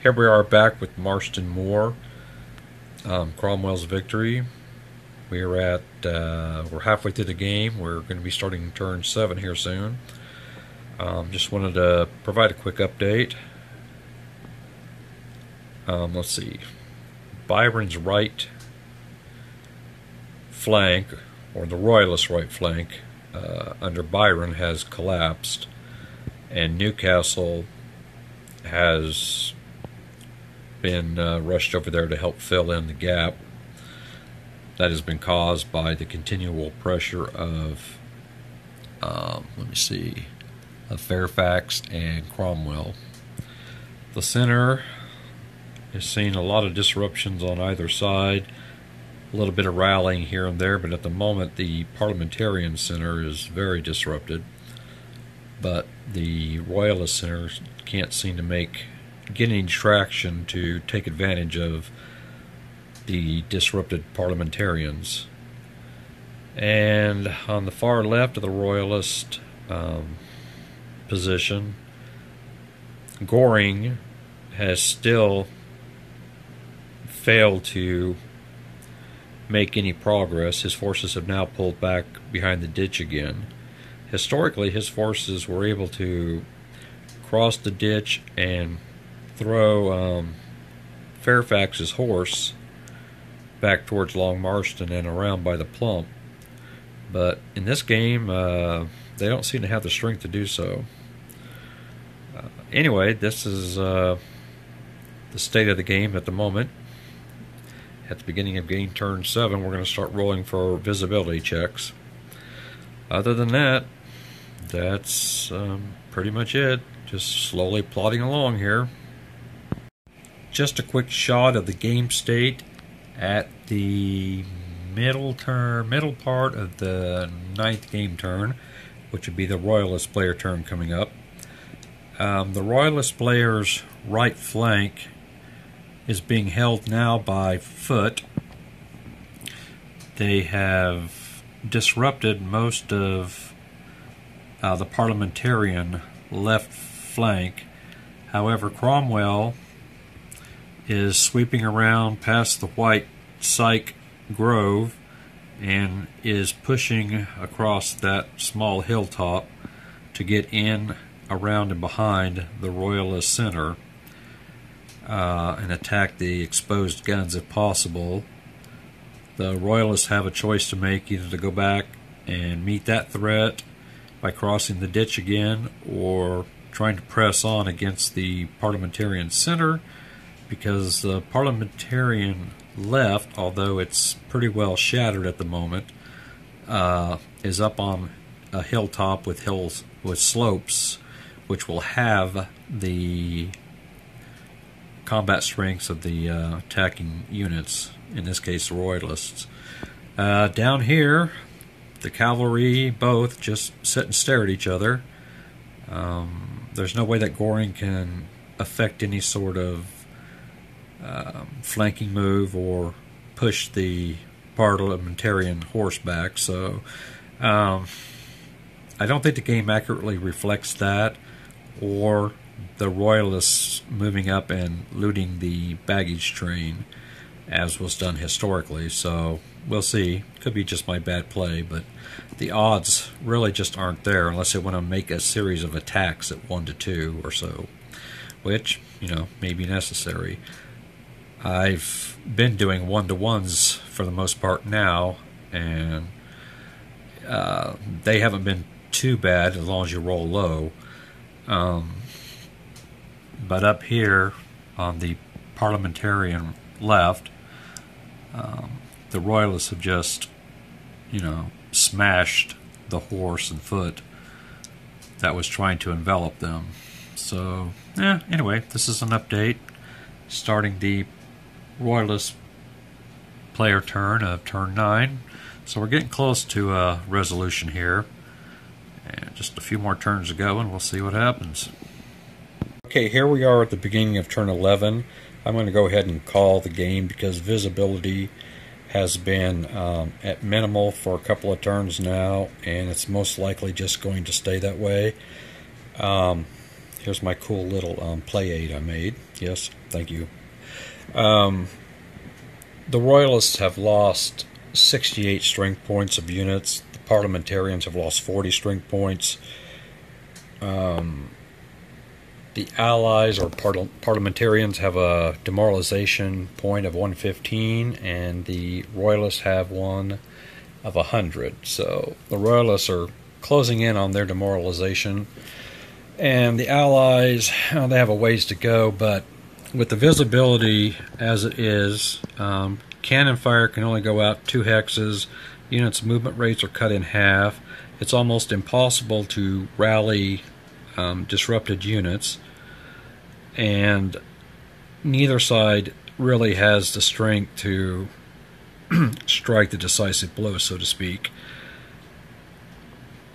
Here we are back with Marston Moor. Um, Cromwell's victory. We're at uh, we're halfway through the game. We're going to be starting turn seven here soon. Um, just wanted to provide a quick update. Um, let's see. Byron's right flank, or the Royalist right flank, uh, under Byron has collapsed, and Newcastle has uh, rushed over there to help fill in the gap that has been caused by the continual pressure of, um, let me see, of Fairfax and Cromwell. The center is seeing a lot of disruptions on either side, a little bit of rallying here and there, but at the moment the parliamentarian center is very disrupted. But the royalist center can't seem to make getting traction to take advantage of the disrupted parliamentarians. And on the far left of the royalist um, position, Goring has still failed to make any progress. His forces have now pulled back behind the ditch again. Historically, his forces were able to cross the ditch and throw um, Fairfax's horse back towards Long Marston and around by the Plump. But in this game, uh, they don't seem to have the strength to do so. Uh, anyway, this is uh, the state of the game at the moment. At the beginning of game turn 7, we're going to start rolling for visibility checks. Other than that, that's um, pretty much it. Just slowly plodding along here just a quick shot of the game state at the middle turn, middle part of the ninth game turn, which would be the Royalist player turn coming up. Um, the Royalist player's right flank is being held now by foot. They have disrupted most of uh, the parliamentarian left flank. However, Cromwell is sweeping around past the white Syke grove and is pushing across that small hilltop to get in, around, and behind the Royalist center uh, and attack the exposed guns if possible. The Royalists have a choice to make either to go back and meet that threat by crossing the ditch again or trying to press on against the parliamentarian center because the parliamentarian left, although it's pretty well shattered at the moment, uh, is up on a hilltop with hills with slopes, which will have the combat strengths of the uh, attacking units. In this case, the royalists. Uh, down here, the cavalry both just sit and stare at each other. Um, there's no way that Goring can affect any sort of um, flanking move or push the parliamentarian horseback. So um, I don't think the game accurately reflects that or the royalists moving up and looting the baggage train as was done historically. So we'll see. Could be just my bad play, but the odds really just aren't there unless they want to make a series of attacks at 1 to 2 or so, which, you know, may be necessary. I've been doing one to ones for the most part now, and uh, they haven't been too bad as long as you roll low. Um, but up here on the parliamentarian left, um, the royalists have just, you know, smashed the horse and foot that was trying to envelop them. So, yeah, anyway, this is an update starting the Royalist player turn of turn 9. So we're getting close to a resolution here. And just a few more turns to go and we'll see what happens. Okay, here we are at the beginning of turn 11. I'm going to go ahead and call the game because visibility has been um, at minimal for a couple of turns now, and it's most likely just going to stay that way. Um, here's my cool little um, play aid I made. Yes, thank you. Um, the Royalists have lost 68 strength points of units. The Parliamentarians have lost 40 strength points. Um, the Allies or parli- Parliamentarians have a demoralization point of 115, and the Royalists have one of 100. So the Royalists are closing in on their demoralization. And the Allies, well, they have a ways to go, but with the visibility as it is, um, cannon fire can only go out two hexes. Units' movement rates are cut in half. It's almost impossible to rally um, disrupted units, and neither side really has the strength to strike the decisive blow, so to speak.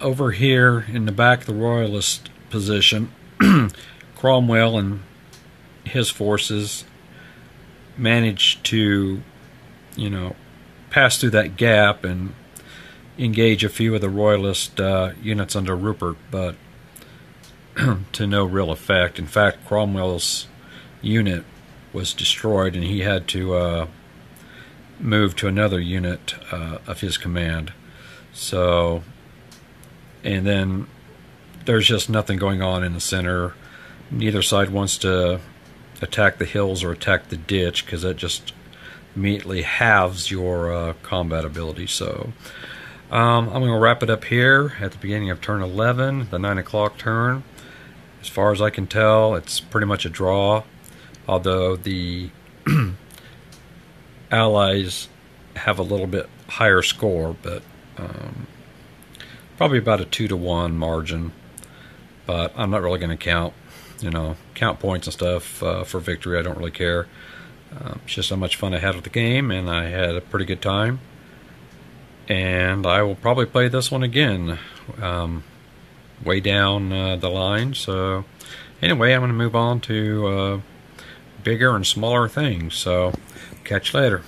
Over here in the back of the Royalist position, Cromwell and his forces managed to, you know, pass through that gap and engage a few of the Royalist uh, units under Rupert, but to no real effect. In fact, Cromwell's unit was destroyed, and he had to uh, move to another unit uh, of his command. So, and then there's just nothing going on in the center. Neither side wants to attack the hills or attack the ditch because that just immediately halves your uh, combat ability. So um, I'm going to wrap it up here at the beginning of turn 11, the 9 o'clock turn. As far as I can tell, it's pretty much a draw, although the Allies have a little bit higher score, but um, probably about a 2 to 1 margin. But I'm not really going to count you know, count points and stuff uh, for victory. I don't really care. Uh, it's just how much fun I had with the game, and I had a pretty good time. And I will probably play this one again, um, way down uh, the line. So, anyway, I'm going to move on to uh, bigger and smaller things. So, catch you later.